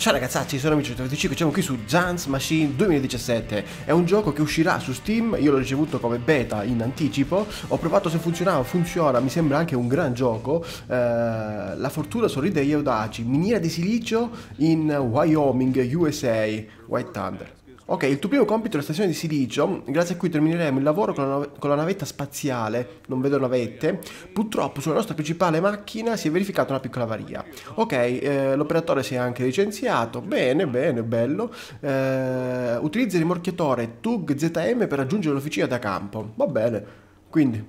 Ciao ragazzacci, sono Amici 125, siamo qui su Zans Machine 2017 È un gioco che uscirà su Steam, io l'ho ricevuto come beta in anticipo. Ho provato se funzionava, funziona, mi sembra anche un gran gioco. Eh, La fortuna sorride agli audaci, miniera di silicio in Wyoming, USA, White Thunder Ok, il tuo primo compito è la stazione di silicio, grazie a cui termineremo il lavoro con la, nave con la navetta spaziale, non vedo navette. Purtroppo sulla nostra principale macchina si è verificata una piccola avaria. Ok, eh, l'operatore si è anche licenziato, bene, bene, bello. Eh, utilizza il rimorchiatore TUG ZM per raggiungere l'officina da campo, va bene. Quindi,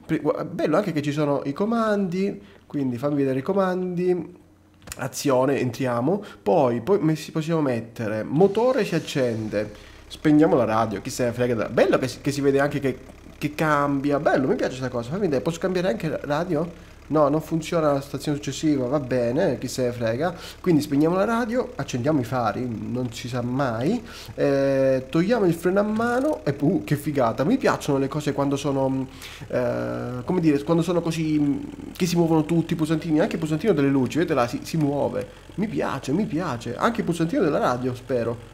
bello anche che ci sono i comandi, quindi fammi vedere i comandi, azione, entriamo, poi, poi possiamo mettere. Motore si accende Spegniamo la radio, chi se ne frega. Bello che si, che si vede anche che, che, cambia, bello, mi piace questa cosa. Fammi vedere, posso cambiare anche radio? No, non funziona la stazione successiva, va bene, chi se ne frega. Quindi spegniamo la radio, accendiamo i fari, non si sa mai. Eh, togliamo il freno a mano e uh, che figata. Mi piacciono le cose quando sono, eh, come dire, quando sono così, che si muovono tutti i pulsantini. Anche il pulsantino delle luci, vedete là, si, si muove. Mi piace, mi piace. Anche il pulsantino della radio, spero.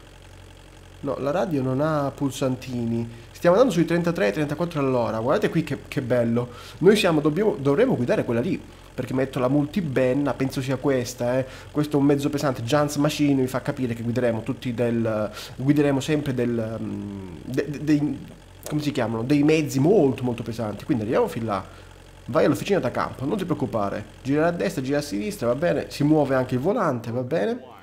No, la radio non ha pulsantini. Stiamo andando sui 33-34 all'ora. Guardate qui che, che bello. Noi siamo, dobbiamo, dovremmo guidare quella lì. Perché metto la multibenna, penso sia questa, eh. Questo è un mezzo pesante. Jans Machine mi fa capire che guideremo tutti del... Guideremo sempre del... Um, de, de, dei, come si chiamano? Dei mezzi molto molto pesanti. Quindi arriviamo fin là. Vai all'officina da campo, non ti preoccupare. Gira a destra, gira a sinistra, va bene. Si muove anche il volante, va bene.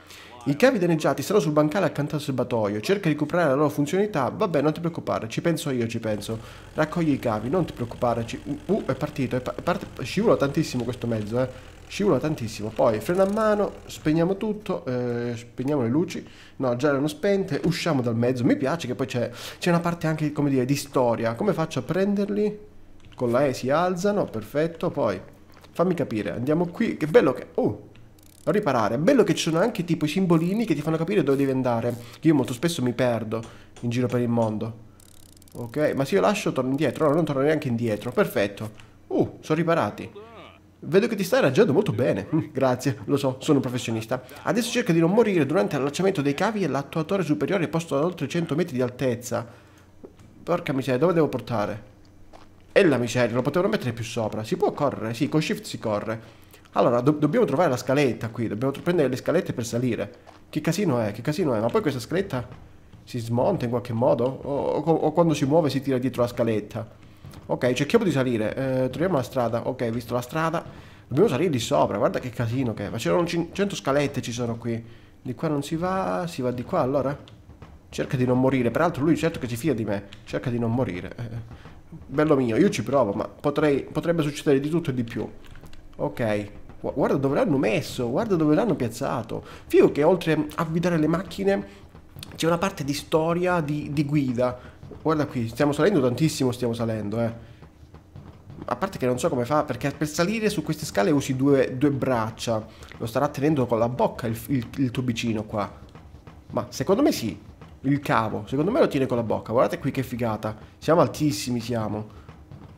I cavi danneggiati stanno sul bancale accanto al serbatoio. Cerca di recuperare la loro funzionalità. Vabbè, non ti preoccupare, ci penso io, ci penso. Raccogli i cavi, non ti preoccupare. Ci... Uh, è partito, è pa parte... scivola tantissimo questo mezzo, eh. Scivola tantissimo. Poi freno a mano, spegniamo tutto, eh, spegniamo le luci. No, già erano spente, usciamo dal mezzo. Mi piace che poi c'è una parte anche, come dire, di storia. Come faccio a prenderli? Con la E si alzano, perfetto. Poi, fammi capire, andiamo qui. Che bello che... Uh, riparare. Bello che ci sono anche tipo i simbolini che ti fanno capire dove devi andare. Io molto spesso mi perdo in giro per il mondo. Ok, ma se io lascio torno indietro, no, non torno neanche indietro. Perfetto. Uh, sono riparati. Vedo che ti stai raggiungendo molto bene. Mm, grazie, lo so, sono un professionista. Adesso cerca di non morire durante l'allacciamento dei cavi e l'attuatore superiore posto ad oltre 100 metri di altezza. Porca miseria, dove devo portare? E la miseria, lo potevano mettere più sopra. Si può correre? Sì, con shift si corre. Allora, do dobbiamo trovare la scaletta qui, dobbiamo prendere le scalette per salire. Che casino è, che casino è? Ma poi questa scaletta si smonta in qualche modo? O, o, o quando si muove si tira dietro la scaletta? Ok, cerchiamo di salire. Eh, troviamo la strada. Ok, visto la strada. Dobbiamo salire di sopra, guarda che casino che è. Ma c'erano 100 scalette ci sono qui. Di qua non si va, si va di qua allora? Cerca di non morire. Peraltro lui certo che si fida di me. Cerca di non morire. Eh, bello mio, io ci provo, ma potrei, potrebbe succedere di tutto e di più. Ok, Guarda dove l'hanno messo, guarda dove l'hanno piazzato. Figo che oltre a guidare le macchine c'è una parte di storia, di, di, guida. Guarda qui, stiamo salendo tantissimo, stiamo salendo, eh. A parte che non so come fa, perché per salire su queste scale usi due, due braccia. Lo starà tenendo con la bocca il, il, il tuo vicino qua. Ma secondo me sì, il cavo. Secondo me lo tiene con la bocca. Guardate qui che figata. Siamo altissimi, siamo.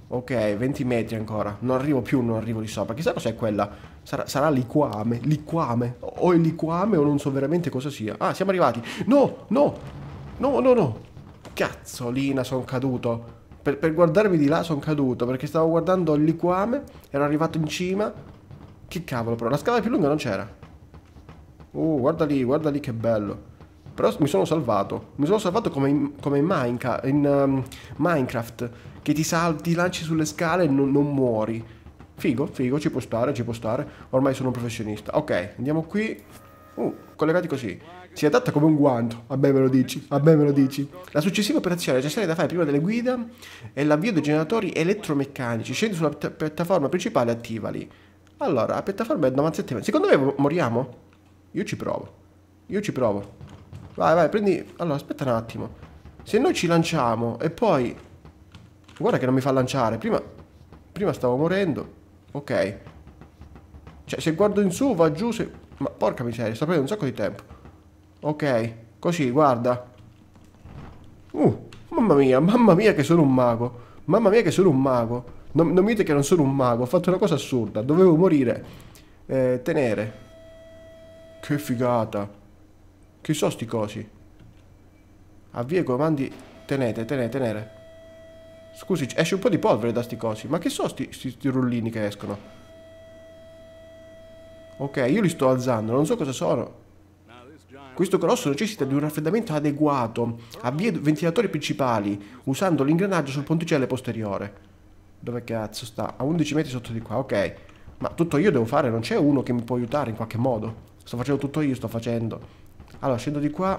Ok, 20 metri ancora. Non arrivo più, non arrivo di sopra. Chissà cos'è quella. Sarà, sarà liquame. Liquame. O il liquame o non so veramente cosa sia. Ah, siamo arrivati. No, no. No, no, no. Cazzolina, sono caduto. Per, per guardarmi di là sono caduto. Perché stavo guardando il liquame. Ero arrivato in cima. Che cavolo, però. La scala più lunga non c'era. Uh, guarda lì, guarda lì che bello. Però mi sono salvato. Mi sono salvato come in, come in, Minecraft, in um, Minecraft che ti salti, lanci sulle scale e non, non muori. Figo, figo, ci può stare, ci può stare. Ormai sono un professionista. Ok, andiamo qui. Uh, collegati così. Si adatta come un guanto. A me me lo dici, a me me lo dici. La successiva operazione necessaria da fare prima delle guide è l'avvio dei generatori elettromeccanici. Scendi sulla piattaforma principale e attivali. Allora, la piattaforma è 97 metri. Secondo me moriamo? Io ci provo. Io ci provo. Vai, vai, prendi... Allora, aspetta un attimo. Se noi ci lanciamo e poi Guarda che non mi fa lanciare. Prima, prima stavo morendo. Ok. Cioè, se guardo in su, va giù. Se... Ma porca miseria, sta prendendo un sacco di tempo. Ok. Così, guarda. Uh, mamma mia, mamma mia che sono un mago. Mamma mia che sono un mago. Non, non mi dite che non sono un mago. Ho fatto una cosa assurda. Dovevo morire. Eh, tenere. Che figata. Che so sti cosi? Avvia i comandi. Tenete, tenete, tenere. Scusi, esce un po' di polvere da sti cosi. Ma che so sti, sti, sti rullini che escono? Ok, io li sto alzando, non so cosa sono. Questo colosso necessita di un raffreddamento adeguato. Avvia ventilatori principali, usando l'ingranaggio sul ponticello posteriore. Dove cazzo sta? A 11 metri sotto di qua, ok. Ma tutto io devo fare, non c'è uno che mi può aiutare in qualche modo. Sto facendo tutto io, sto facendo. Allora, scendo di qua.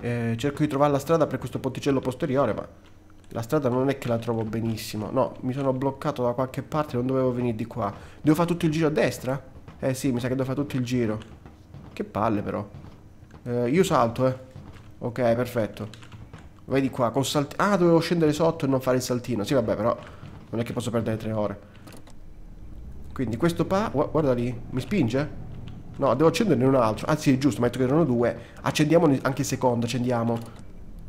Eh, cerco di trovare la strada per questo ponticello posteriore, ma... La strada non è che la trovo benissimo. No, mi sono bloccato da qualche parte, non dovevo venire di qua. Devo fare tutto il giro a destra? Eh sì, mi sa che devo fare tutto il giro. Che palle però. Eh, io salto, eh. Ok, perfetto. Vedi qua, col saltino. Ah, dovevo scendere sotto e non fare il saltino. Sì, vabbè, però non è che posso perdere tre ore. Quindi questo pa... Guarda lì, mi spinge? No, devo accenderne un altro. Anzi, è giusto, ma detto che erano due. Accendiamo anche il secondo, accendiamo.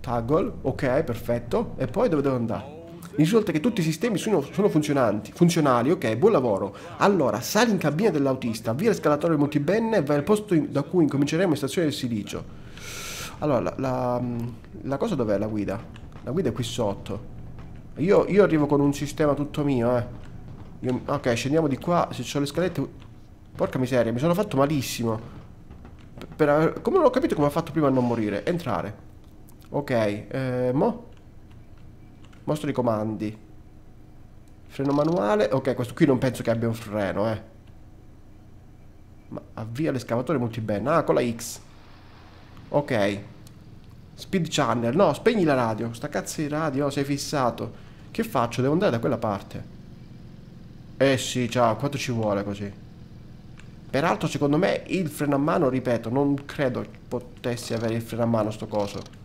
Toggle, ok, perfetto. E poi dove devo andare? Risulta che tutti i sistemi sono, sono funzionanti, funzionali, ok, buon lavoro. Allora, sali in cabina dell'autista, via l'escalatore multibenne e vai al posto in, da cui incominceremo in stazione del silicio. Allora, la, la, la cosa dov'è la guida? La guida è qui sotto. Io, io arrivo con un sistema tutto mio, eh. Io, ok, scendiamo di qua, se ho le scalette... Porca miseria, mi sono fatto malissimo. Per, per, come non ho capito come ha fatto prima a non morire. Entrare. Ok, eh, mo? Mostro i comandi. Freno manuale. Ok, questo qui non penso che abbia un freno, eh. Ma avvia l'escavatore multiband. Ah, con la X. Ok. Speed channel. No, spegni la radio. Sta cazzo di radio, sei fissato. Che faccio? Devo andare da quella parte. Eh sì, ciao, quanto ci vuole così? Peraltro, secondo me, il freno a mano, ripeto, non credo potessi avere il freno a mano sto coso.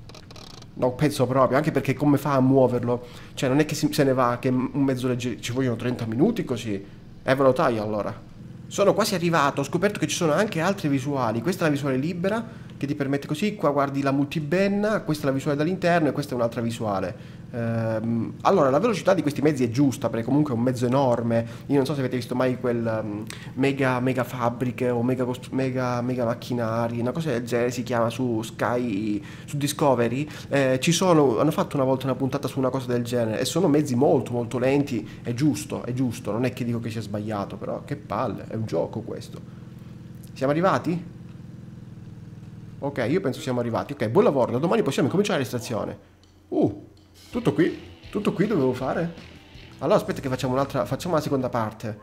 No, penso proprio, anche perché come fa a muoverlo? Cioè, non è che se ne va, che un mezzo leggero, ci vogliono 30 minuti così. E eh, ve lo taglio allora. Sono quasi arrivato, ho scoperto che ci sono anche altre visuali. Questa è la visuale libera, che ti permette così, qua guardi la multibenna, questa è la visuale dall'interno e questa è un'altra visuale. Ehm, allora, la velocità di questi mezzi è giusta, perché comunque è un mezzo enorme. Io non so se avete visto mai quel um, mega, mega fabbriche o mega, mega, mega macchinari, una cosa del genere si chiama su Sky, su Discovery. Eh, ci sono, hanno fatto una volta una puntata su una cosa del genere e sono mezzi molto, molto lenti. È giusto, è giusto. Non è che dico che sia sbagliato, però che palle, è un gioco questo. Siamo arrivati? Ok, io penso siamo arrivati. Ok, buon lavoro. Da domani possiamo cominciare l'estrazione. Uh, tutto qui? Tutto qui dovevo fare? Allora aspetta che facciamo un'altra... Facciamo la seconda parte.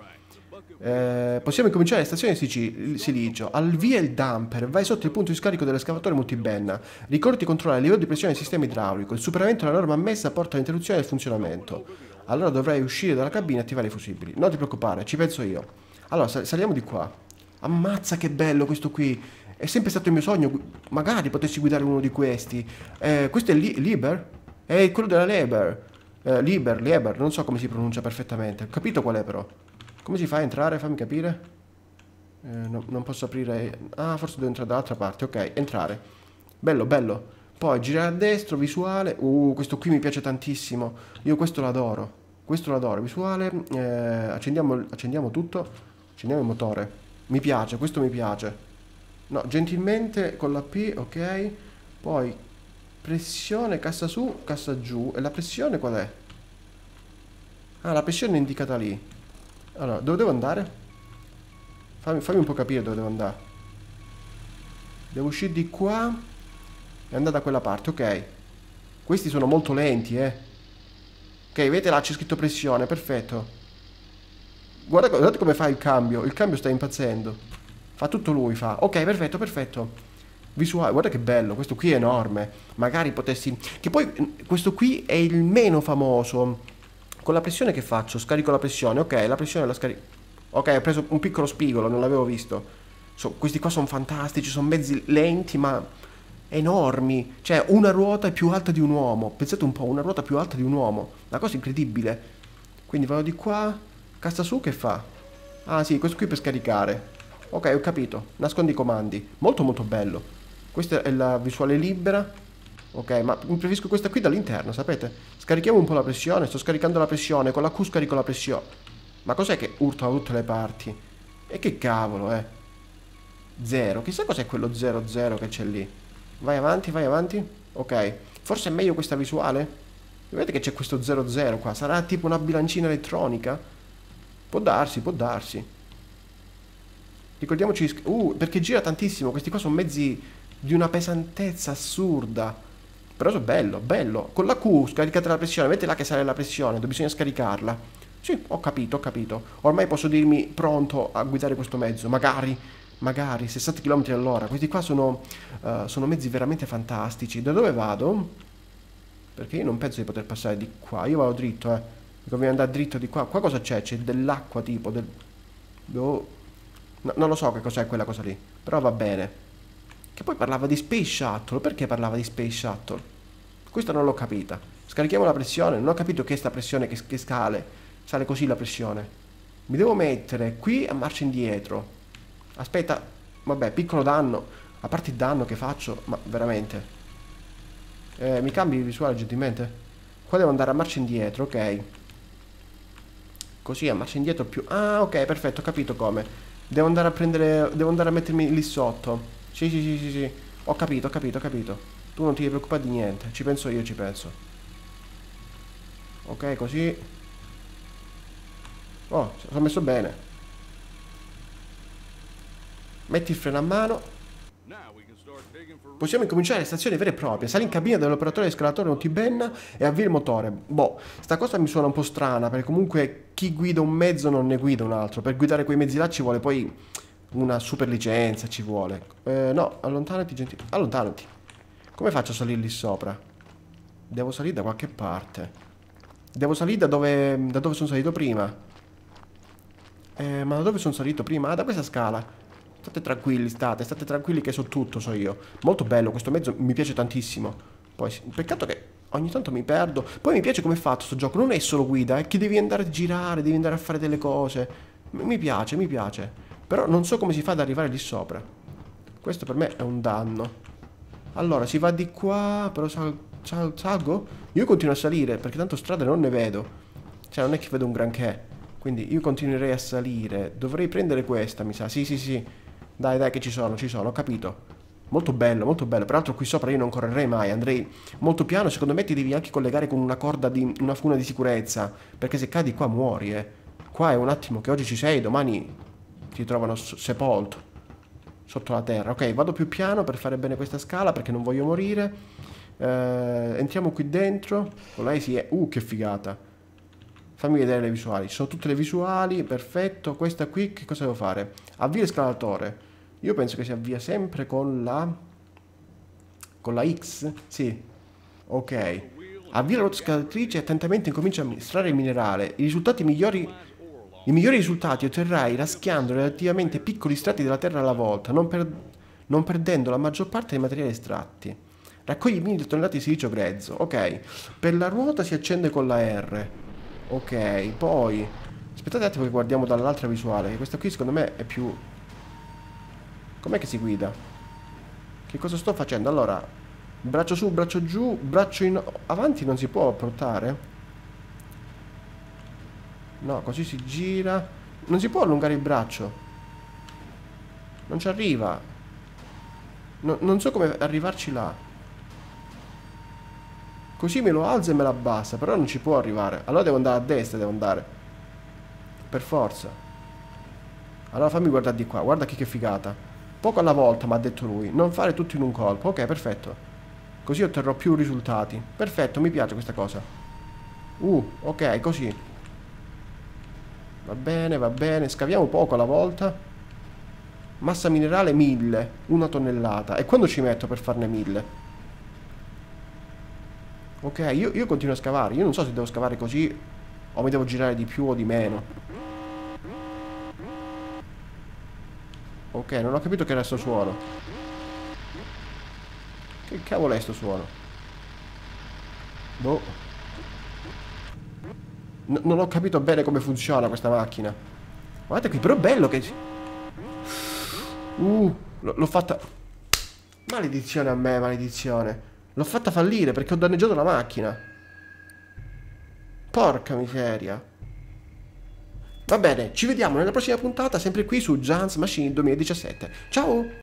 Eh, possiamo incominciare la stazione di. Al via il dumper, vai sotto il punto di scarico dell'escavatore multibenna. Ricordi di controllare il livello di pressione del sistema idraulico. Il superamento della norma ammessa porta all'interruzione del funzionamento. Allora dovrai uscire dalla cabina e attivare i fusibili. Non ti preoccupare, ci penso io. Allora, saliamo di qua. Ammazza che bello questo qui. È sempre stato il mio sogno. Magari potessi guidare uno di questi. Eh, questo è li Liber? È quello della Leber. Eh, Liber, Leber, non so come si pronuncia perfettamente. Ho capito qual è però. Come si fa a entrare? Fammi capire. Eh, no, non posso aprire... Ah, forse devo entrare dall'altra parte. Ok, entrare. Bello, bello. Poi girare a destra, visuale. Uh, questo qui mi piace tantissimo. Io questo l'adoro. Questo l'adoro. Visuale. Eh, accendiamo, accendiamo tutto. Accendiamo il motore. Mi piace, questo mi piace. No, gentilmente con la P, ok. Poi Pressione, cassa su, cassa giù. E la pressione qual è? Ah, la pressione è indicata lì. Allora, dove devo andare? Fammi, fammi un po' capire dove devo andare. Devo uscire di qua e andare da quella parte, ok. Questi sono molto lenti, eh. Ok, vedete là c'è scritto pressione, perfetto. Guarda, guardate come fa il cambio. Il cambio sta impazzendo. Fa tutto lui, fa. Ok, perfetto, perfetto visuale, guarda che bello, questo qui è enorme, magari potessi... Che poi questo qui è il meno famoso, con la pressione che faccio, scarico la pressione, ok, la pressione la scarico... Ok, ho preso un piccolo spigolo, non l'avevo visto. So, questi qua sono fantastici, sono mezzi lenti ma enormi, cioè una ruota è più alta di un uomo, pensate un po', una ruota più alta di un uomo, una cosa incredibile. Quindi vado di qua, cassa su che fa? Ah sì, questo qui per scaricare. Ok, ho capito, nascondi i comandi, molto molto bello. Questa è la visuale libera. Ok, ma preferisco questa qui dall'interno, sapete? Scarichiamo un po' la pressione, sto scaricando la pressione, con la Q scarico la pressione. Ma cos'è che urta da tutte le parti? E che cavolo, eh? 0. Chissà cos'è quello 00 che c'è lì. Vai avanti, vai avanti. Ok. Forse è meglio questa visuale? Vedete che c'è questo 00 qua. Sarà tipo una bilancina elettronica? Può darsi, può darsi. Ricordiamoci... Uh, perché gira tantissimo. Questi qua sono mezzi di una pesantezza assurda. Però sono bello, bello. Con la Q scaricate la pressione. Vedete là che sale la pressione. Bisogna scaricarla. Sì, ho capito, ho capito. Ormai posso dirmi pronto a guidare questo mezzo. Magari magari 60 km all'ora. Questi qua sono, uh, sono, mezzi veramente fantastici. Da dove vado? Perché io non penso di poter passare di qua. Io vado dritto, eh. Conviene andare dritto di qua. Qua cosa c'è? C'è dell'acqua tipo. Del... Oh. No, non lo so che cos'è quella cosa lì. Però va bene. Che poi parlava di Space Shuttle. Perché parlava di Space Shuttle? Questa non l'ho capita. Scarichiamo la pressione. Non ho capito che è sta pressione che, che scale. Sale così la pressione. Mi devo mettere qui a marcia indietro Aspetta, vabbè, piccolo danno. A parte il danno che faccio, ma veramente. Eh, mi cambi visuale gentilmente? Qua devo andare a marcia indietro, ok. Così a marcia indietro più... Ah, ok, perfetto, ho capito come. Devo andare a prendere... Devo andare a mettermi lì sotto. Sì, sì, sì, sì, sì. Ho capito, ho capito, ho capito. Tu non ti preoccupare di niente. Ci penso io, ci penso. Ok, così. Oh, sono messo bene. Metti il freno a mano. Possiamo incominciare le stazioni vere e proprie. Sali in cabina dell'operatore di scalatore Notibenna e avvii il motore. Boh, sta cosa mi suona un po' strana, perché comunque chi guida un mezzo non ne guida un altro. Per guidare quei mezzi là ci vuole poi una super licenza, ci vuole. Eh, no, allontanati, gentile. Allontanati. Come faccio a salire lì sopra? Devo salire da qualche parte. Devo salire da dove, da dove sono salito prima. Eh, ma da dove sono salito prima? Ah, da questa scala. State tranquilli, state, state tranquilli che so tutto, so io. Molto bello, questo mezzo mi piace tantissimo. Poi, peccato che ogni tanto mi perdo. Poi mi piace come è fatto questo gioco, non è solo guida, è che devi andare a girare, devi andare a fare delle cose. Mi piace, mi piace. Però non so come si fa ad arrivare lì sopra. Questo per me è un danno. Allora, si va di qua, però sal sal salgo? Io continuo a salire, perché tanto strade non ne vedo. Cioè, non è che vedo un granché. Quindi io continuerei a salire. Dovrei prendere questa, mi sa. Sì, sì, sì. Dai, dai, che ci sono, ci sono, ho capito. Molto bello, molto bello. Peraltro qui sopra io non correrei mai, andrei molto piano. Secondo me ti devi anche collegare con una corda di una funa di sicurezza. Perché se cadi qua muori, eh. Qua è un attimo che oggi ci sei, domani ti trovano sepolto. Sotto la terra. Ok, vado più piano per fare bene questa scala perché non voglio morire. Eh, entriamo qui dentro. Con lei si è... Uh, che figata. Fammi vedere le visuali. Sono tutte le visuali, perfetto. Questa qui, che cosa devo fare? Avvia il scalatore. Io penso che si avvia sempre con la... Con la X? Sì. Ok. Avvia la rotoscalatrice e attentamente incomincia a estrarre il minerale. I risultati migliori... I migliori risultati otterrai raschiando relativamente piccoli strati della terra alla volta, non, per... non perdendo la maggior parte dei materiali estratti. Raccogli mille tonnellate di silicio grezzo. Ok. Per la ruota si accende con la R. Ok, poi... Aspettate un attimo che guardiamo dall'altra visuale, che questa qui secondo me è più Com'è che si guida? Che cosa sto facendo? Allora, braccio su, braccio giù, braccio in... Avanti non si può portare? No, così si gira. Non si può allungare il braccio. Non ci arriva. No, non so come arrivarci là. Così me lo alza e me la abbassa, però non ci può arrivare. Allora devo andare a destra, devo andare. Per forza. Allora fammi guardare di qua, guarda che figata. Poco alla volta, mi ha detto lui. Non fare tutto in un colpo. Ok, perfetto. Così otterrò più risultati. Perfetto, mi piace questa cosa. Uh, ok, così. Va bene, va bene. Scaviamo poco alla volta. Massa minerale 1000. Una tonnellata. E quando ci metto per farne 1000? Ok, io, io continuo a scavare. Io non so se devo scavare così o mi devo girare di più o di meno. Ok, non ho capito che era sto suono. Che cavolo è sto suono? Boh. N non ho capito bene come funziona questa macchina. Guardate qui, però è bello che... Uh, l'ho fatta... Maledizione a me, maledizione. L'ho fatta fallire perché ho danneggiato la macchina. Porca miseria. Va bene, ci vediamo nella prossima puntata, sempre qui su Jans Machine 2017. Ciao!